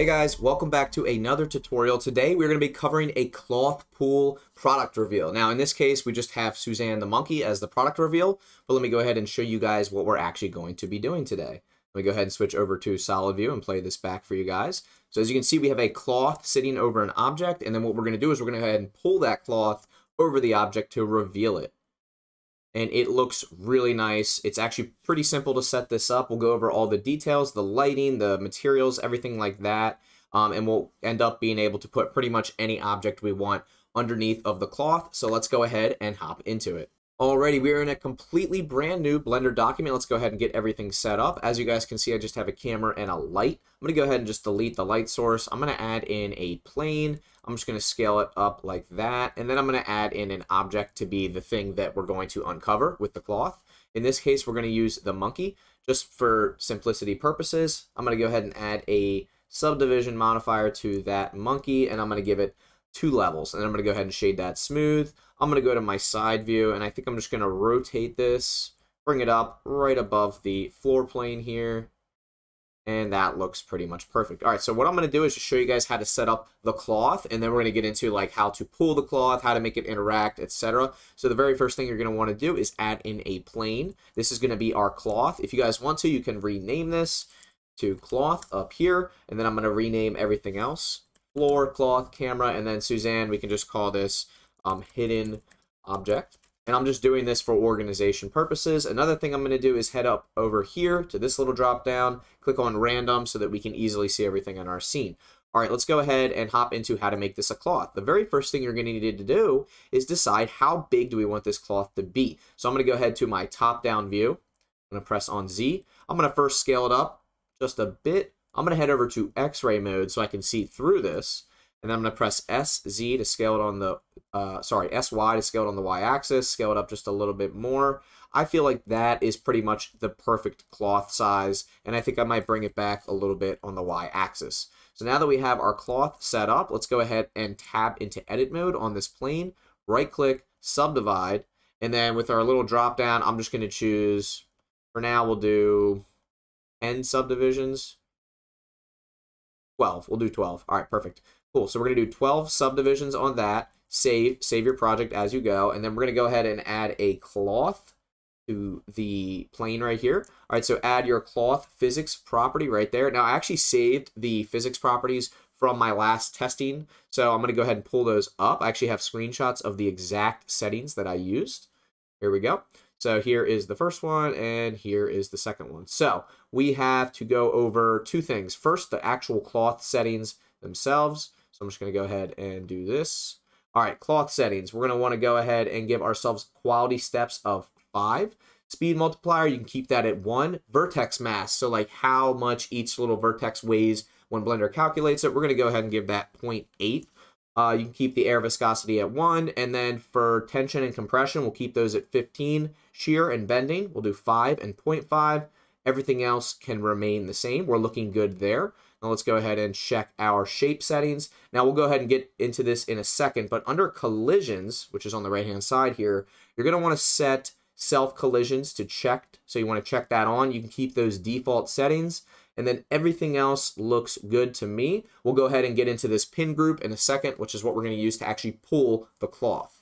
Hey guys, welcome back to another tutorial. Today we're going to be covering a cloth pull product reveal. Now in this case we just have Suzanne the monkey as the product reveal, but let me go ahead and show you guys what we're actually going to be doing today. Let me go ahead and switch over to solid view and play this back for you guys. So as you can see we have a cloth sitting over an object and then what we're going to do is we're going to go ahead and pull that cloth over the object to reveal it and it looks really nice. It's actually pretty simple to set this up. We'll go over all the details, the lighting, the materials, everything like that, um, and we'll end up being able to put pretty much any object we want underneath of the cloth. So let's go ahead and hop into it. Alrighty, we are in a completely brand new Blender document. Let's go ahead and get everything set up. As you guys can see, I just have a camera and a light. I'm to go ahead and just delete the light source. I'm going to add in a plane. I'm just going to scale it up like that. And then I'm going to add in an object to be the thing that we're going to uncover with the cloth. In this case, we're going to use the monkey just for simplicity purposes. I'm going to go ahead and add a subdivision modifier to that monkey, and I'm going to give it two levels. And I'm going to go ahead and shade that smooth. I'm going to go to my side view, and I think I'm just going to rotate this, bring it up right above the floor plane here. And that looks pretty much perfect. All right, so what I'm going to do is just show you guys how to set up the cloth, and then we're going to get into like how to pull the cloth, how to make it interact, etc. So the very first thing you're going to want to do is add in a plane. This is going to be our cloth. If you guys want to, you can rename this to cloth up here, and then I'm going to rename everything else floor, cloth, camera, and then Suzanne, we can just call this um, hidden object. And I'm just doing this for organization purposes. Another thing I'm going to do is head up over here to this little drop down, click on random so that we can easily see everything in our scene. All right, let's go ahead and hop into how to make this a cloth. The very first thing you're going to need to do is decide how big do we want this cloth to be. So I'm going to go ahead to my top-down view. I'm going to press on Z. I'm going to first scale it up just a bit I'm going to head over to X-ray mode so I can see through this. And then I'm going to press SZ to scale it on the, uh, sorry, SY to scale it on the Y-axis, scale it up just a little bit more. I feel like that is pretty much the perfect cloth size, and I think I might bring it back a little bit on the Y-axis. So now that we have our cloth set up, let's go ahead and tab into edit mode on this plane, right-click, subdivide, and then with our little drop down, I'm just going to choose, for now, we'll do 10 subdivisions 12. We'll do 12. All right, perfect. Cool. So we're going to do 12 subdivisions on that. Save, save your project as you go. And then we're going to go ahead and add a cloth to the plane right here. All right, so add your cloth physics property right there. Now, I actually saved the physics properties from my last testing. So I'm going to go ahead and pull those up. I actually have screenshots of the exact settings that I used. Here we go. So here is the first one, and here is the second one. So we have to go over two things. First, the actual cloth settings themselves. So I'm just going to go ahead and do this. All right, cloth settings. We're going to want to go ahead and give ourselves quality steps of 5. Speed multiplier, you can keep that at 1. Vertex mass, so like how much each little vertex weighs when Blender calculates it. We're going to go ahead and give that 0.8. Uh, you can keep the air viscosity at 1, and then for tension and compression, we'll keep those at 15. Shear and bending, we'll do 5 and 0.5. Everything else can remain the same. We're looking good there. Now let's go ahead and check our shape settings. Now we'll go ahead and get into this in a second, but under collisions, which is on the right-hand side here, you're going to want to set self collisions to checked. So you want to check that on. You can keep those default settings and then everything else looks good to me. We'll go ahead and get into this pin group in a second, which is what we're going to use to actually pull the cloth.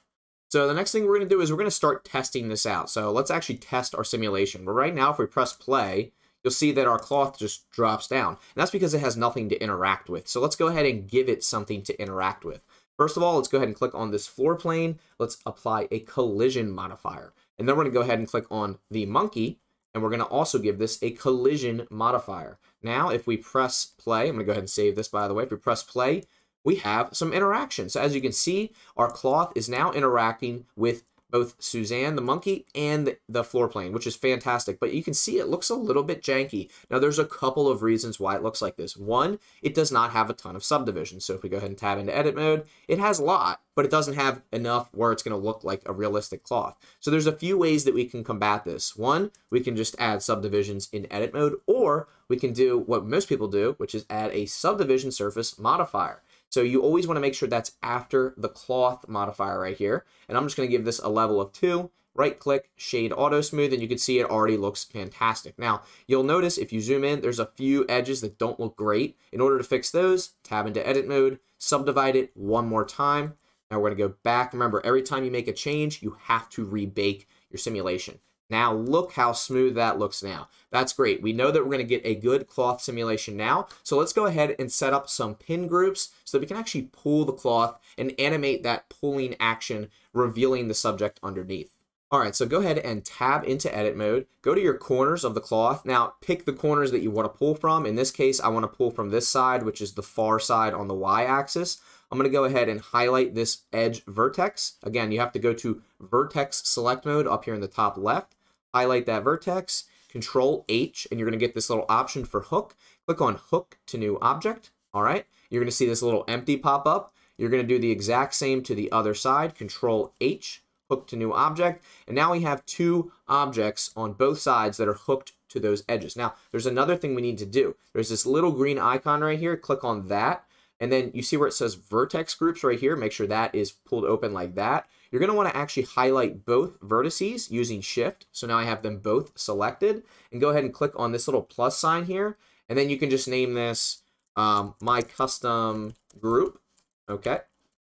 So the next thing we're going to do is we're going to start testing this out. So let's actually test our simulation. But right now, if we press play, you'll see that our cloth just drops down. And that's because it has nothing to interact with. So let's go ahead and give it something to interact with. First of all, let's go ahead and click on this floor plane. Let's apply a collision modifier. And then we're going to go ahead and click on the monkey and we're going to also give this a collision modifier. Now, if we press play, I'm going to go ahead and save this, by the way. If we press play, we have some interaction. So as you can see, our cloth is now interacting with both Suzanne the monkey and the floor plane, which is fantastic. But you can see it looks a little bit janky. Now, there's a couple of reasons why it looks like this. One, it does not have a ton of subdivisions. So if we go ahead and tab into edit mode, it has a lot, but it doesn't have enough where it's going to look like a realistic cloth. So there's a few ways that we can combat this. One, we can just add subdivisions in edit mode, or we can do what most people do, which is add a subdivision surface modifier. So you always want to make sure that's after the cloth modifier right here. And I'm just going to give this a level of 2, right click, shade auto smooth, and you can see it already looks fantastic. Now, you'll notice if you zoom in, there's a few edges that don't look great. In order to fix those, tab into edit mode, subdivide it one more time. Now we're gonna go back. Remember, every time you make a change, you have to rebake your simulation. Now look how smooth that looks now. That's great. We know that we're going to get a good cloth simulation now. So let's go ahead and set up some pin groups so that we can actually pull the cloth and animate that pulling action, revealing the subject underneath. All right, so go ahead and tab into edit mode. Go to your corners of the cloth. Now pick the corners that you want to pull from. In this case, I want to pull from this side, which is the far side on the y-axis. I'm going to go ahead and highlight this edge vertex. Again, you have to go to vertex select mode up here in the top left highlight that vertex, control H, and you're going to get this little option for hook. Click on hook to new object. All right. You're going to see this little empty pop up. You're going to do the exact same to the other side. Control H, hook to new object. And now we have two objects on both sides that are hooked to those edges. Now, there's another thing we need to do. There's this little green icon right here. Click on that. And then you see where it says vertex groups right here. Make sure that is pulled open like that. You're going to want to actually highlight both vertices using shift. So now I have them both selected and go ahead and click on this little plus sign here. And then you can just name this um, my custom group. Okay.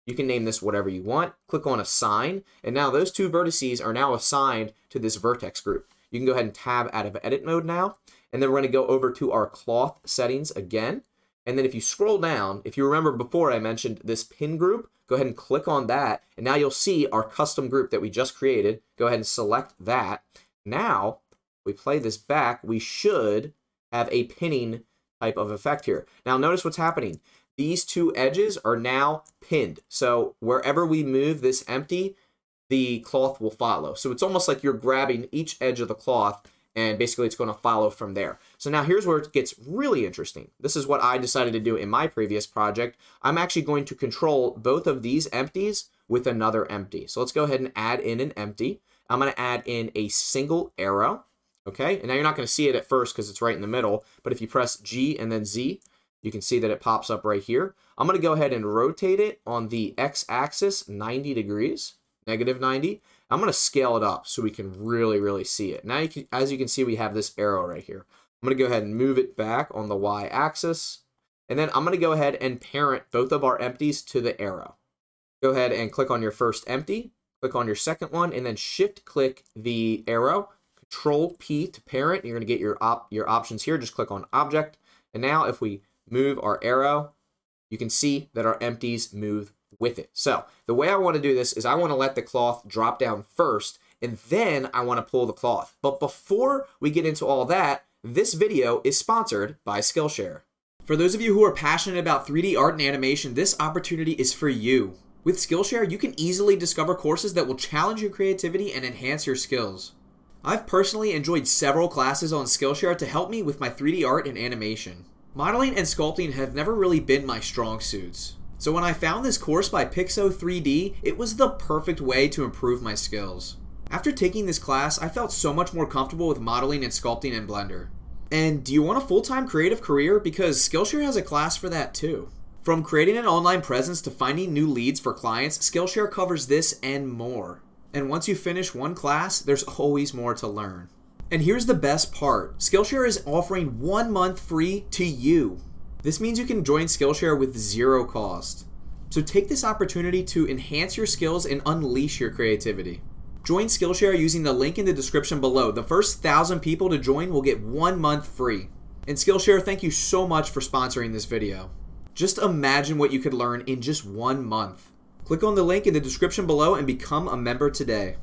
You can name this whatever you want. Click on assign. And now those two vertices are now assigned to this vertex group. You can go ahead and tab out of edit mode now. And then we're going to go over to our cloth settings again. And then if you scroll down, if you remember before I mentioned this pin group, go ahead and click on that. And now you'll see our custom group that we just created. Go ahead and select that. Now, we play this back, we should have a pinning type of effect here. Now notice what's happening. These two edges are now pinned. So wherever we move this empty, the cloth will follow. So it's almost like you're grabbing each edge of the cloth and basically it's going to follow from there. So now here's where it gets really interesting. This is what I decided to do in my previous project. I'm actually going to control both of these empties with another empty. So let's go ahead and add in an empty. I'm going to add in a single arrow. Okay, and now you're not going to see it at first because it's right in the middle, but if you press G and then Z, you can see that it pops up right here. I'm going to go ahead and rotate it on the x-axis 90 degrees, negative 90. I'm going to scale it up so we can really, really see it. Now, you can, as you can see, we have this arrow right here. I'm going to go ahead and move it back on the y-axis. And then I'm going to go ahead and parent both of our empties to the arrow. Go ahead and click on your first empty, click on your second one, and then shift click the arrow, control P to parent. You're going to get your, op your options here. Just click on object. And now if we move our arrow, you can see that our empties move with it. So the way I want to do this is I want to let the cloth drop down first and then I want to pull the cloth. But before we get into all that, this video is sponsored by Skillshare. For those of you who are passionate about 3D art and animation, this opportunity is for you. With Skillshare, you can easily discover courses that will challenge your creativity and enhance your skills. I've personally enjoyed several classes on Skillshare to help me with my 3D art and animation. Modeling and sculpting have never really been my strong suits. So when I found this course by Pixxo 3D, it was the perfect way to improve my skills. After taking this class, I felt so much more comfortable with modeling and sculpting in Blender. And do you want a full-time creative career? Because Skillshare has a class for that too. From creating an online presence to finding new leads for clients, Skillshare covers this and more. And once you finish one class, there's always more to learn. And here's the best part Skillshare is offering one month free to you. This means you can join Skillshare with zero cost. So take this opportunity to enhance your skills and unleash your creativity. Join Skillshare using the link in the description below. The first thousand people to join will get one month free. And Skillshare, thank you so much for sponsoring this video. Just imagine what you could learn in just one month. Click on the link in the description below and become a member today.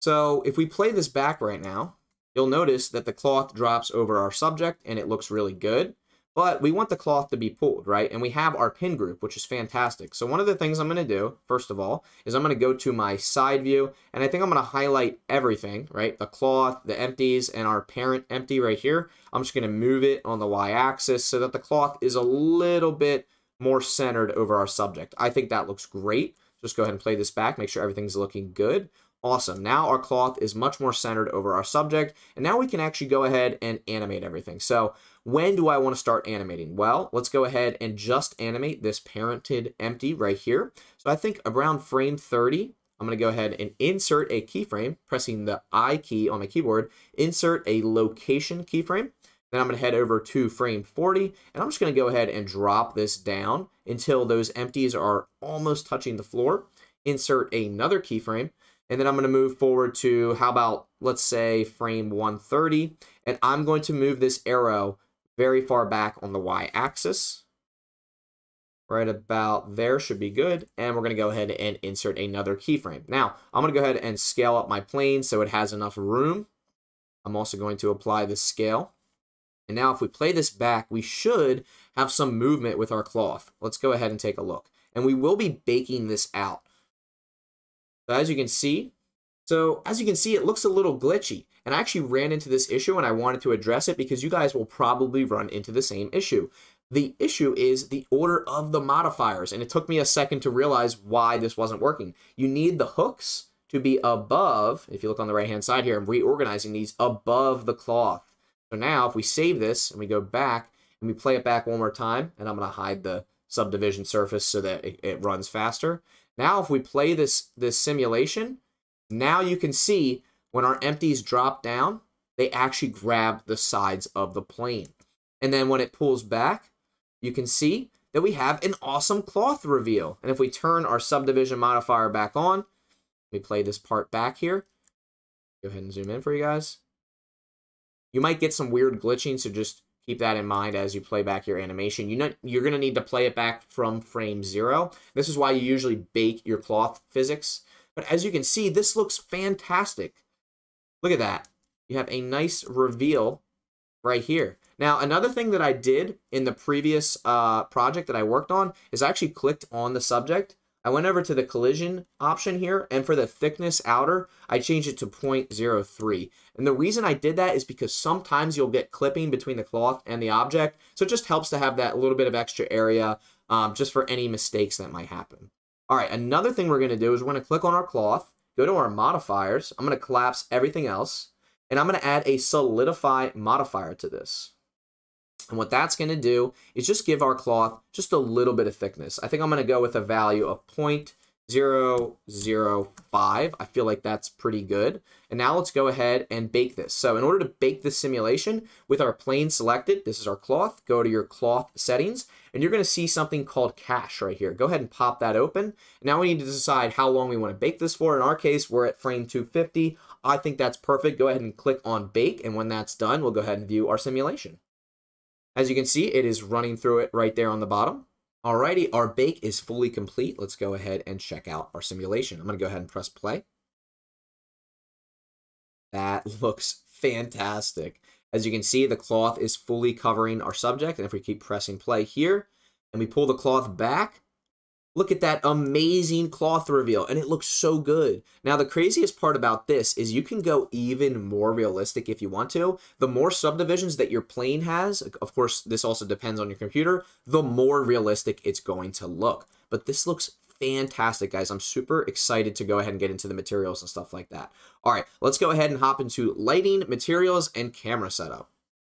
So if we play this back right now, you'll notice that the cloth drops over our subject and it looks really good. But we want the cloth to be pulled, right? And we have our pin group, which is fantastic. So one of the things I'm going to do, first of all, is I'm going to go to my side view, and I think I'm going to highlight everything, right? The cloth, the empties, and our parent empty right here. I'm just going to move it on the y-axis so that the cloth is a little bit more centered over our subject. I think that looks great. Just go ahead and play this back, make sure everything's looking good. Awesome. Now our cloth is much more centered over our subject, and now we can actually go ahead and animate everything. So when do I want to start animating? Well, let's go ahead and just animate this parented empty right here. So I think around frame 30, I'm going to go ahead and insert a keyframe, pressing the I key on my keyboard, insert a location keyframe. Then I'm going to head over to frame 40, and I'm just going to go ahead and drop this down until those empties are almost touching the floor. Insert another keyframe, and then I'm going to move forward to, how about, let's say, frame 130, and I'm going to move this arrow very far back on the y-axis right about there should be good. And we're going to go ahead and insert another keyframe. Now, I'm going to go ahead and scale up my plane so it has enough room. I'm also going to apply the scale. And now if we play this back, we should have some movement with our cloth. Let's go ahead and take a look. And we will be baking this out. So as you can see, so as you can see, it looks a little glitchy. And I actually ran into this issue and I wanted to address it because you guys will probably run into the same issue. The issue is the order of the modifiers, and it took me a second to realize why this wasn't working. You need the hooks to be above, if you look on the right-hand side here, I'm reorganizing these above the cloth. So now if we save this and we go back and we play it back one more time, and I'm going to hide the subdivision surface so that it, it runs faster. Now if we play this, this simulation, now you can see when our empties drop down, they actually grab the sides of the plane. And then when it pulls back, you can see that we have an awesome cloth reveal. And if we turn our subdivision modifier back on, we play this part back here. Go ahead and zoom in for you guys. You might get some weird glitching, so just keep that in mind as you play back your animation. You know, you're going to need to play it back from frame zero. This is why you usually bake your cloth physics. But as you can see, this looks fantastic. Look at that. You have a nice reveal right here. Now, another thing that I did in the previous uh, project that I worked on is I actually clicked on the subject. I went over to the collision option here, and for the thickness outer, I changed it to 0.03. And the reason I did that is because sometimes you'll get clipping between the cloth and the object, so it just helps to have that little bit of extra area um, just for any mistakes that might happen. All right, another thing we're going to do is we're going to click on our cloth, go to our modifiers, I'm going to collapse everything else, and I'm going to add a solidify modifier to this. And what that's going to do is just give our cloth just a little bit of thickness. I think I'm going to go with a value of 0.005. I feel like that's pretty good. And now let's go ahead and bake this. So in order to bake this simulation with our plane selected, this is our cloth, go to your cloth settings, and you're going to see something called cache right here. Go ahead and pop that open. Now we need to decide how long we want to bake this for. In our case, we're at frame 250. I think that's perfect. Go ahead and click on bake. And when that's done, we'll go ahead and view our simulation. As you can see, it is running through it right there on the bottom. Alrighty, our bake is fully complete. Let's go ahead and check out our simulation. I'm to go ahead and press play. That looks fantastic. As you can see, the cloth is fully covering our subject. And if we keep pressing play here and we pull the cloth back, Look at that amazing cloth reveal, and it looks so good. Now, the craziest part about this is you can go even more realistic if you want to. The more subdivisions that your plane has, of course, this also depends on your computer, the more realistic it's going to look. But this looks fantastic, guys. I'm super excited to go ahead and get into the materials and stuff like that. All right, let's go ahead and hop into lighting, materials, and camera setup.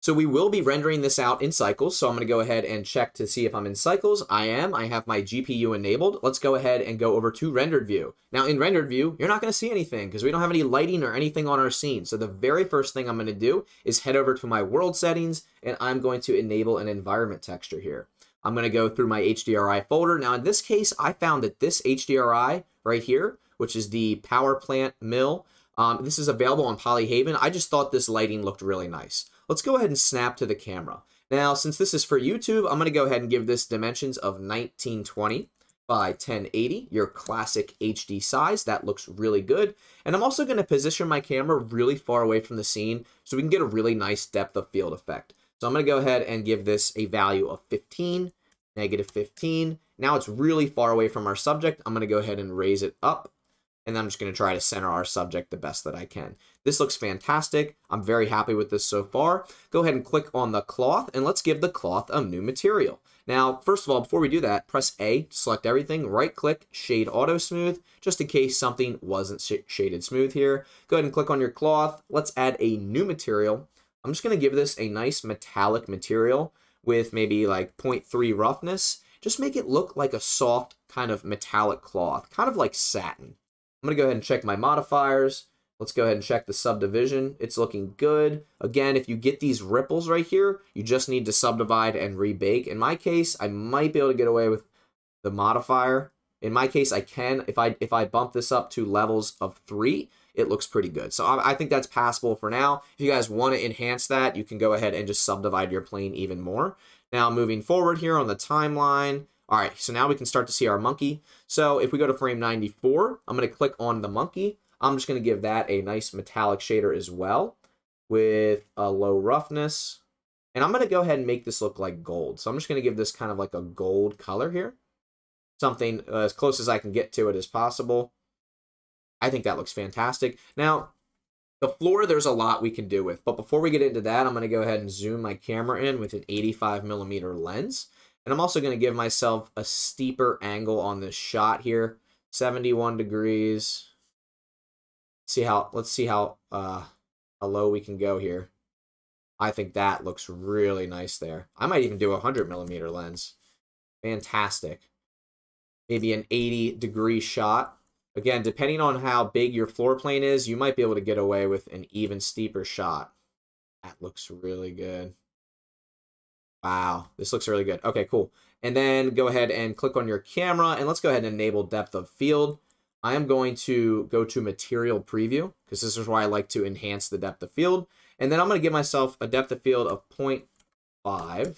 So we will be rendering this out in cycles. So I'm going to go ahead and check to see if I'm in cycles. I am. I have my GPU enabled. Let's go ahead and go over to rendered view. Now in rendered view, you're not going to see anything because we don't have any lighting or anything on our scene. So the very first thing I'm going to do is head over to my world settings and I'm going to enable an environment texture here. I'm going to go through my HDRI folder. Now in this case, I found that this HDRI right here, which is the power plant mill, um, this is available on Polyhaven. I just thought this lighting looked really nice. Let's go ahead and snap to the camera. Now, since this is for YouTube, I'm going to go ahead and give this dimensions of 1920 by 1080, your classic HD size. That looks really good. And I'm also going to position my camera really far away from the scene so we can get a really nice depth of field effect. So I'm going to go ahead and give this a value of 15, negative 15. Now it's really far away from our subject. I'm going to go ahead and raise it up and I'm just going to try to center our subject the best that I can. This looks fantastic. I'm very happy with this so far. Go ahead and click on the cloth, and let's give the cloth a new material. Now, first of all, before we do that, press A, select everything, right-click, Shade Auto Smooth, just in case something wasn't sh shaded smooth here. Go ahead and click on your cloth. Let's add a new material. I'm just going to give this a nice metallic material with maybe like 0.3 roughness. Just make it look like a soft kind of metallic cloth, kind of like satin. I'm going to go ahead and check my modifiers. Let's go ahead and check the subdivision. It's looking good. Again, if you get these ripples right here, you just need to subdivide and rebake. In my case, I might be able to get away with the modifier. In my case, I can. If I if I bump this up to levels of three, it looks pretty good. So I, I think that's passable for now. If you guys want to enhance that, you can go ahead and just subdivide your plane even more. Now moving forward here on the timeline, all right, so now we can start to see our monkey. So if we go to frame 94, I'm going to click on the monkey. I'm just going to give that a nice metallic shader as well with a low roughness. And I'm going to go ahead and make this look like gold. So I'm just going to give this kind of like a gold color here. Something uh, as close as I can get to it as possible. I think that looks fantastic. Now, the floor, there's a lot we can do with. But before we get into that, I'm going to go ahead and zoom my camera in with an 85 millimeter lens. And I'm also going to give myself a steeper angle on this shot here. 71 degrees. See how, let's see how, uh, how low we can go here. I think that looks really nice there. I might even do a 100 millimeter lens. Fantastic. Maybe an 80 degree shot. Again, depending on how big your floor plane is, you might be able to get away with an even steeper shot. That looks really good. Wow, this looks really good. Okay, cool. And then go ahead and click on your camera, and let's go ahead and enable depth of field. I am going to go to material preview, because this is why I like to enhance the depth of field. And then I'm going to give myself a depth of field of 0.5.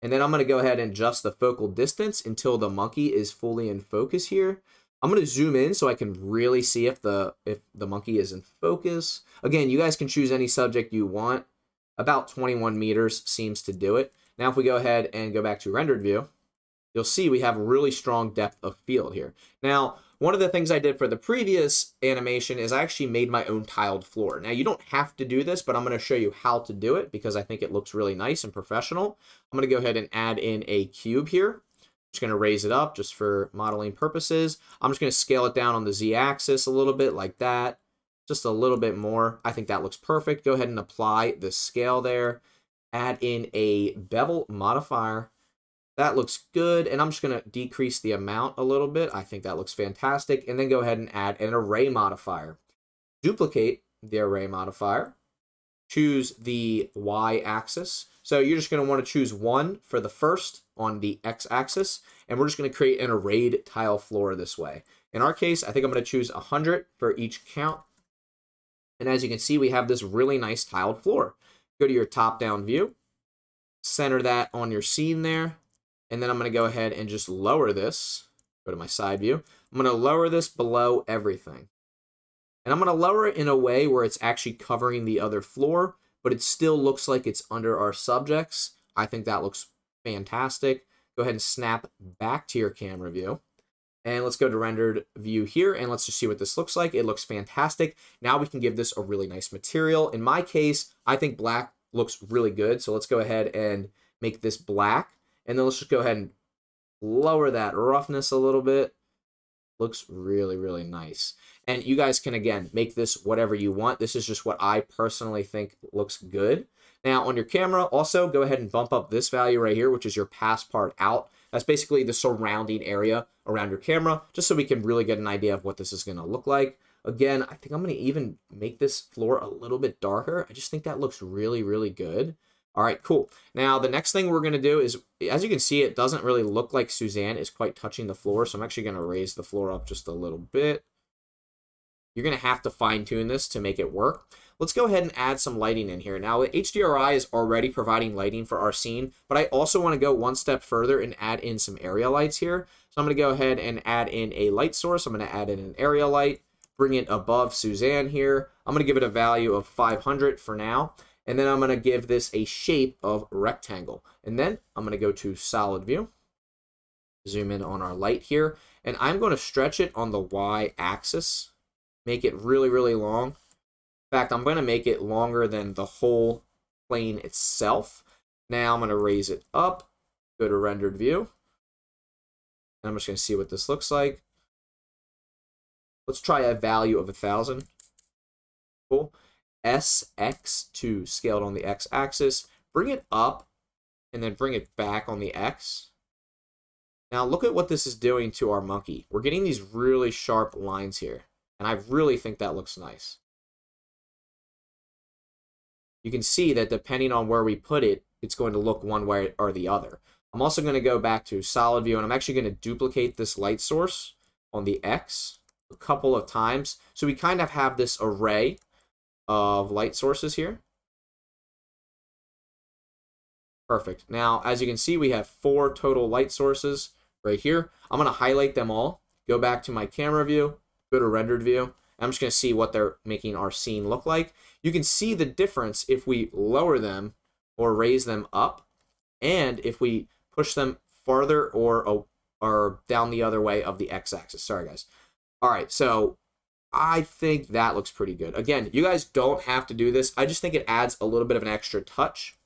And then I'm going to go ahead and adjust the focal distance until the monkey is fully in focus here. I'm going to zoom in so I can really see if the if the monkey is in focus. Again, you guys can choose any subject you want. About 21 meters seems to do it. Now if we go ahead and go back to rendered view, you'll see we have really strong depth of field here. Now, one of the things I did for the previous animation is I actually made my own tiled floor. Now, you don't have to do this, but I'm going to show you how to do it because I think it looks really nice and professional. I'm going to go ahead and add in a cube here just going to raise it up just for modeling purposes. I'm just going to scale it down on the z-axis a little bit like that. Just a little bit more. I think that looks perfect. Go ahead and apply the scale there. Add in a bevel modifier. That looks good. And I'm just going to decrease the amount a little bit. I think that looks fantastic. And then go ahead and add an array modifier. Duplicate the array modifier. Choose the y-axis so you're just going to want to choose one for the first on the x-axis, and we're just going to create an arrayed tile floor this way. In our case, I think I'm going to choose 100 for each count. And as you can see, we have this really nice tiled floor. Go to your top-down view, center that on your scene there, and then I'm going to go ahead and just lower this. Go to my side view. I'm going to lower this below everything. And I'm going to lower it in a way where it's actually covering the other floor, but it still looks like it's under our subjects. I think that looks fantastic. Go ahead and snap back to your camera view. And let's go to rendered view here and let's just see what this looks like. It looks fantastic. Now we can give this a really nice material. In my case, I think black looks really good. So let's go ahead and make this black. And then let's just go ahead and lower that roughness a little bit. Looks really, really nice. And you guys can, again, make this whatever you want. This is just what I personally think looks good. Now, on your camera, also go ahead and bump up this value right here, which is your passepartout. That's basically the surrounding area around your camera, just so we can really get an idea of what this is going to look like. Again, I think I'm going to even make this floor a little bit darker. I just think that looks really, really good. All right, cool. Now, the next thing we're going to do is, as you can see, it doesn't really look like Suzanne is quite touching the floor, so I'm actually going to raise the floor up just a little bit. You're going to have to fine tune this to make it work. Let's go ahead and add some lighting in here. Now, HDRI is already providing lighting for our scene, but I also want to go one step further and add in some area lights here. So I'm going to go ahead and add in a light source. I'm going to add in an area light, bring it above Suzanne here. I'm going to give it a value of 500 for now. And then I'm going to give this a shape of rectangle. And then I'm going to go to solid view, zoom in on our light here, and I'm going to stretch it on the y axis make it really, really long. In fact, I'm going to make it longer than the whole plane itself. Now I'm going to raise it up, go to rendered view. And I'm just going to see what this looks like. Let's try a value of a 1,000. Cool. SX2 scaled on the x-axis. Bring it up and then bring it back on the x. Now look at what this is doing to our monkey. We're getting these really sharp lines here. And I really think that looks nice. You can see that depending on where we put it, it's going to look one way or the other. I'm also going to go back to solid view and I'm actually going to duplicate this light source on the X a couple of times. So we kind of have this array of light sources here. Perfect. Now, as you can see, we have four total light sources right here. I'm going to highlight them all, go back to my camera view, go to rendered view. I'm just going to see what they're making our scene look like. You can see the difference if we lower them or raise them up, and if we push them farther or, or down the other way of the x-axis. Sorry, guys. All right, so I think that looks pretty good. Again, you guys don't have to do this. I just think it adds a little bit of an extra touch.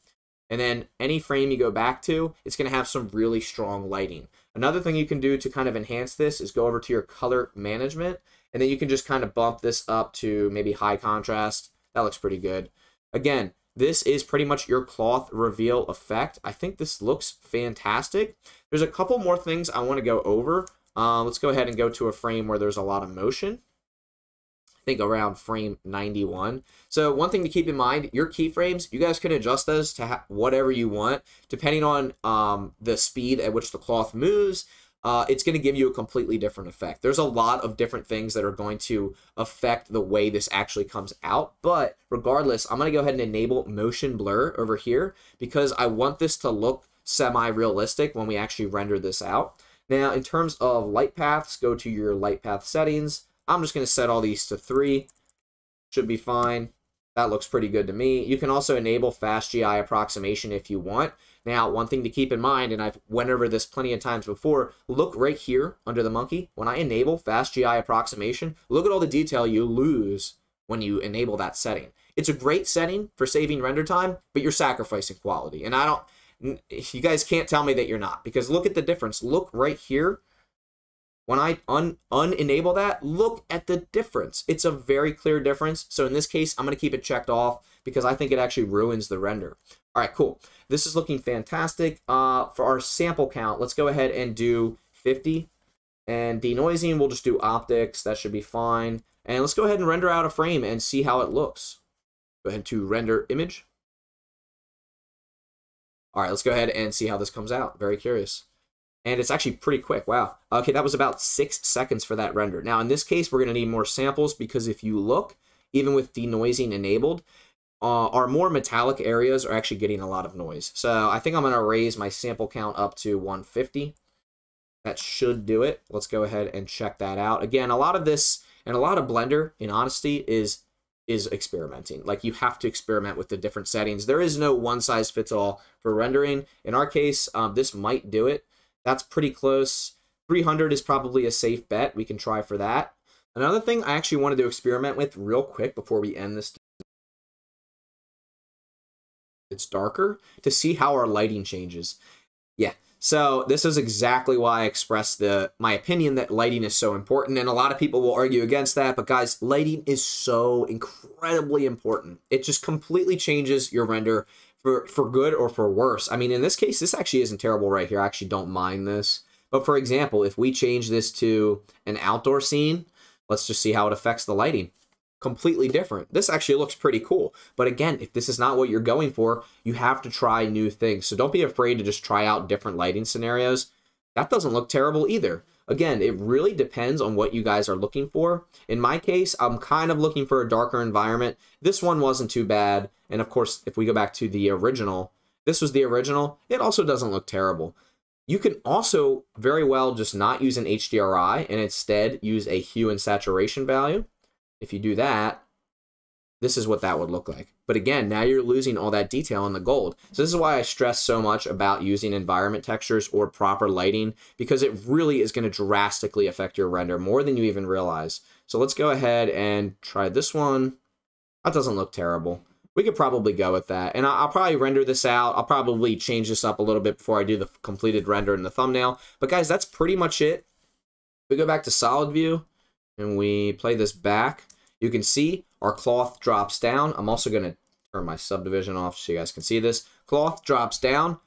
And then any frame you go back to, it's going to have some really strong lighting. Another thing you can do to kind of enhance this is go over to your color management, and then you can just kind of bump this up to maybe high contrast. That looks pretty good. Again, this is pretty much your cloth reveal effect. I think this looks fantastic. There's a couple more things I want to go over. Uh, let's go ahead and go to a frame where there's a lot of motion. I think around frame 91. So one thing to keep in mind, your keyframes, you guys can adjust those to whatever you want, depending on um, the speed at which the cloth moves, uh, it's going to give you a completely different effect. There's a lot of different things that are going to affect the way this actually comes out. But regardless, I'm going to go ahead and enable motion blur over here because I want this to look semi-realistic when we actually render this out. Now, in terms of light paths, go to your light path settings. I'm just going to set all these to 3. Should be fine. That looks pretty good to me. You can also enable fast GI approximation if you want. Now, one thing to keep in mind, and I've went over this plenty of times before, look right here under the monkey. When I enable fast GI approximation, look at all the detail you lose when you enable that setting. It's a great setting for saving render time, but you're sacrificing quality. And I don't, you guys can't tell me that you're not, because look at the difference. Look right here. When I un unenable that, look at the difference. It's a very clear difference. So in this case, I'm going to keep it checked off because I think it actually ruins the render. All right, cool. This is looking fantastic. Uh, for our sample count, let's go ahead and do 50. And denoising, we'll just do OptiX. That should be fine. And let's go ahead and render out a frame and see how it looks. Go ahead to render image. All right, let's go ahead and see how this comes out. Very curious. And it's actually pretty quick. Wow. Okay, that was about six seconds for that render. Now, in this case, we're going to need more samples because if you look, even with denoising enabled, uh, our more metallic areas are actually getting a lot of noise. So I think I'm going to raise my sample count up to 150. That should do it. Let's go ahead and check that out. Again, a lot of this and a lot of Blender, in honesty, is is experimenting. Like you have to experiment with the different settings. There is no one size fits all for rendering. In our case, um, this might do it. That's pretty close. 300 is probably a safe bet. We can try for that. Another thing I actually wanted to experiment with real quick before we end this it's darker to see how our lighting changes. Yeah, so this is exactly why I express the my opinion that lighting is so important, and a lot of people will argue against that. But guys, lighting is so incredibly important. It just completely changes your render for for good or for worse. I mean, in this case, this actually isn't terrible right here. I actually don't mind this. But for example, if we change this to an outdoor scene, let's just see how it affects the lighting completely different. This actually looks pretty cool. But again, if this is not what you're going for, you have to try new things. So don't be afraid to just try out different lighting scenarios. That doesn't look terrible either. Again, it really depends on what you guys are looking for. In my case, I'm kind of looking for a darker environment. This one wasn't too bad. And of course, if we go back to the original, this was the original. It also doesn't look terrible. You can also very well just not use an HDRI and instead use a hue and saturation value. If you do that, this is what that would look like. But again, now you're losing all that detail in the gold. So this is why I stress so much about using environment textures or proper lighting because it really is going to drastically affect your render more than you even realize. So let's go ahead and try this one. That doesn't look terrible. We could probably go with that. And I'll probably render this out. I'll probably change this up a little bit before I do the completed render in the thumbnail. But guys, that's pretty much it. We go back to solid view and we play this back, you can see our cloth drops down. I'm also going to turn my subdivision off so you guys can see this. Cloth drops down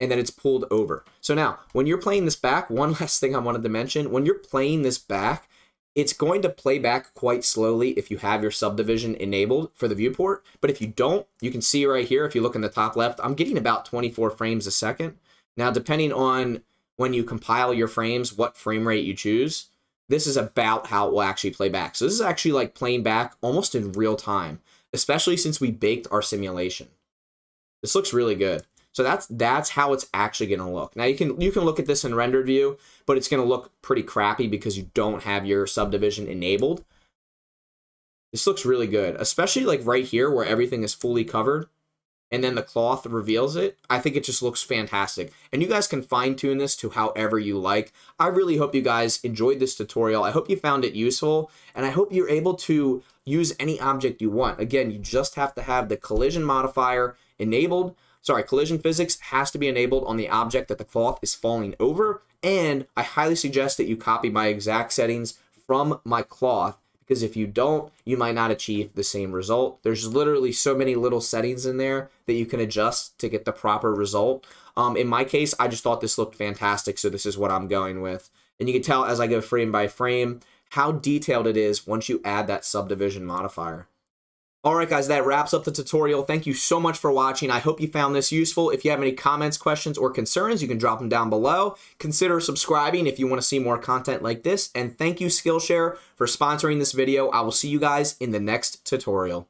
and then it's pulled over. So now, when you're playing this back, one last thing I wanted to mention, when you're playing this back, it's going to play back quite slowly if you have your subdivision enabled for the viewport. But if you don't, you can see right here, if you look in the top left, I'm getting about 24 frames a second. Now, depending on when you compile your frames, what frame rate you choose, this is about how it will actually play back. So this is actually like playing back almost in real time, especially since we baked our simulation. This looks really good. So that's that's how it's actually going to look. Now you can you can look at this in rendered view, but it's going to look pretty crappy because you don't have your subdivision enabled. This looks really good, especially like right here where everything is fully covered and then the cloth reveals it. I think it just looks fantastic. And you guys can fine tune this to however you like. I really hope you guys enjoyed this tutorial. I hope you found it useful and I hope you're able to use any object you want. Again, you just have to have the collision modifier enabled sorry, collision physics has to be enabled on the object that the cloth is falling over. And I highly suggest that you copy my exact settings from my cloth because if you don't, you might not achieve the same result. There's literally so many little settings in there that you can adjust to get the proper result. Um, in my case, I just thought this looked fantastic, so this is what I'm going with. And you can tell as I go frame by frame how detailed it is once you add that subdivision modifier. Alright guys, that wraps up the tutorial. Thank you so much for watching. I hope you found this useful. If you have any comments, questions, or concerns, you can drop them down below. Consider subscribing if you want to see more content like this. And thank you Skillshare for sponsoring this video. I will see you guys in the next tutorial.